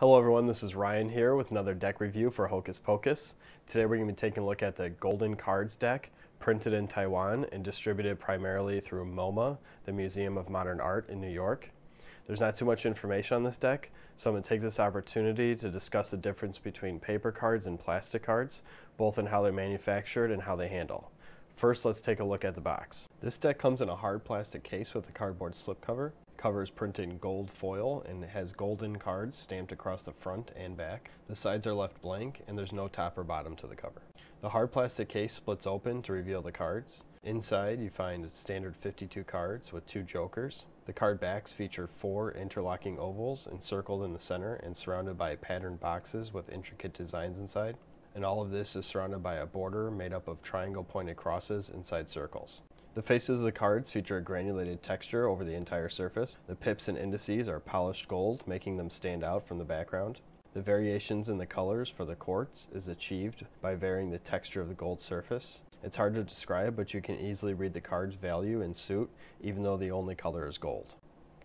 Hello everyone, this is Ryan here with another deck review for Hocus Pocus. Today we're going to be taking a look at the Golden Cards deck, printed in Taiwan and distributed primarily through MoMA, the Museum of Modern Art in New York. There's not too much information on this deck, so I'm going to take this opportunity to discuss the difference between paper cards and plastic cards, both in how they're manufactured and how they handle. First, let's take a look at the box. This deck comes in a hard plastic case with a cardboard slipcover cover is printed in gold foil and has golden cards stamped across the front and back. The sides are left blank and there's no top or bottom to the cover. The hard plastic case splits open to reveal the cards. Inside you find standard 52 cards with two jokers. The card backs feature four interlocking ovals encircled in the center and surrounded by patterned boxes with intricate designs inside. And all of this is surrounded by a border made up of triangle pointed crosses inside circles. The faces of the cards feature a granulated texture over the entire surface. The pips and indices are polished gold, making them stand out from the background. The variations in the colors for the courts is achieved by varying the texture of the gold surface. It's hard to describe, but you can easily read the card's value and suit, even though the only color is gold.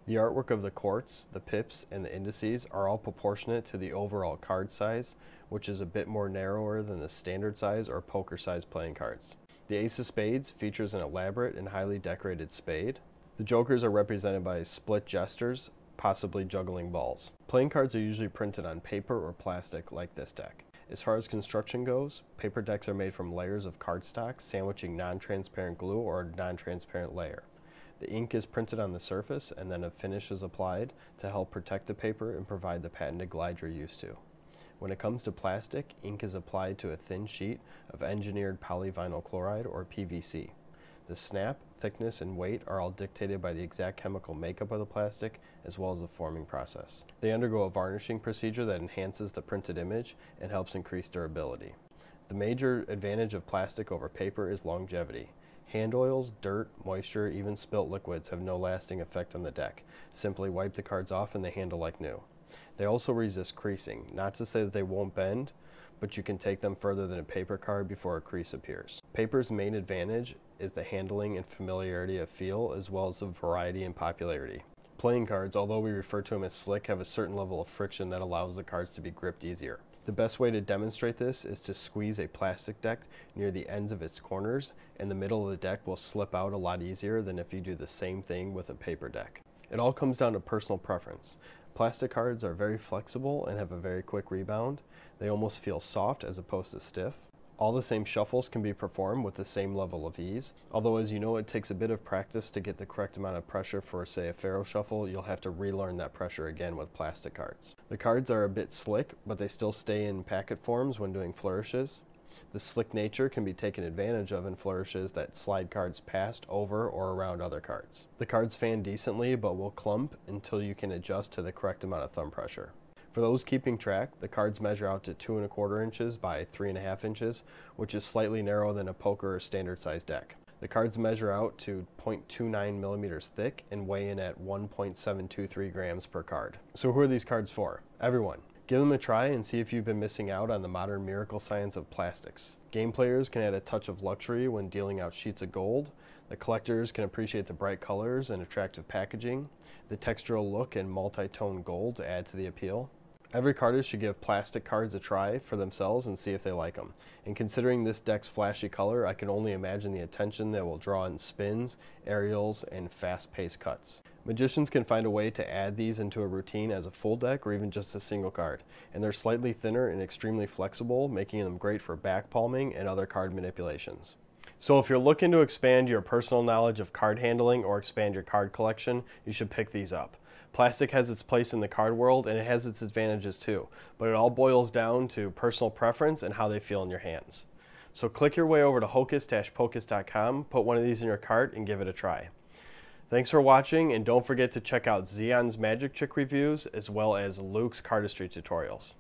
The artwork of the courts, the pips, and the indices are all proportionate to the overall card size, which is a bit more narrower than the standard size or poker size playing cards. The Ace of Spades features an elaborate and highly decorated spade. The Jokers are represented by split jesters, possibly juggling balls. Playing cards are usually printed on paper or plastic like this deck. As far as construction goes, paper decks are made from layers of cardstock sandwiching non-transparent glue or a non-transparent layer. The ink is printed on the surface and then a finish is applied to help protect the paper and provide the patented glide you're used to. When it comes to plastic, ink is applied to a thin sheet of engineered polyvinyl chloride or PVC. The snap, thickness, and weight are all dictated by the exact chemical makeup of the plastic as well as the forming process. They undergo a varnishing procedure that enhances the printed image and helps increase durability. The major advantage of plastic over paper is longevity. Hand oils, dirt, moisture, even spilt liquids have no lasting effect on the deck. Simply wipe the cards off and they handle like new. They also resist creasing. Not to say that they won't bend, but you can take them further than a paper card before a crease appears. Paper's main advantage is the handling and familiarity of feel as well as the variety and popularity. Playing cards, although we refer to them as slick, have a certain level of friction that allows the cards to be gripped easier. The best way to demonstrate this is to squeeze a plastic deck near the ends of its corners and the middle of the deck will slip out a lot easier than if you do the same thing with a paper deck. It all comes down to personal preference. Plastic cards are very flexible and have a very quick rebound. They almost feel soft as opposed to stiff. All the same shuffles can be performed with the same level of ease, although as you know it takes a bit of practice to get the correct amount of pressure for say a faro shuffle, you'll have to relearn that pressure again with plastic cards. The cards are a bit slick, but they still stay in packet forms when doing flourishes. The slick nature can be taken advantage of in flourishes that slide cards past, over, or around other cards. The cards fan decently but will clump until you can adjust to the correct amount of thumb pressure. For those keeping track, the cards measure out to two and a quarter inches by three and a half inches, which is slightly narrower than a poker or standard size deck. The cards measure out to 0.29 millimeters thick and weigh in at 1.723 grams per card. So who are these cards for? Everyone. Give them a try and see if you've been missing out on the modern miracle science of plastics. Game players can add a touch of luxury when dealing out sheets of gold. The collectors can appreciate the bright colors and attractive packaging. The textural look and multi-tone golds add to the appeal. Every cardist should give plastic cards a try for themselves and see if they like them. And considering this deck's flashy color, I can only imagine the attention that will draw in spins, aerials, and fast-paced cuts. Magicians can find a way to add these into a routine as a full deck or even just a single card, and they're slightly thinner and extremely flexible, making them great for back palming and other card manipulations. So if you're looking to expand your personal knowledge of card handling or expand your card collection, you should pick these up. Plastic has its place in the card world and it has its advantages too, but it all boils down to personal preference and how they feel in your hands. So click your way over to hocus-pocus.com, put one of these in your cart and give it a try. Thanks for watching, and don't forget to check out Zeon's magic trick reviews as well as Luke's cardistry tutorials.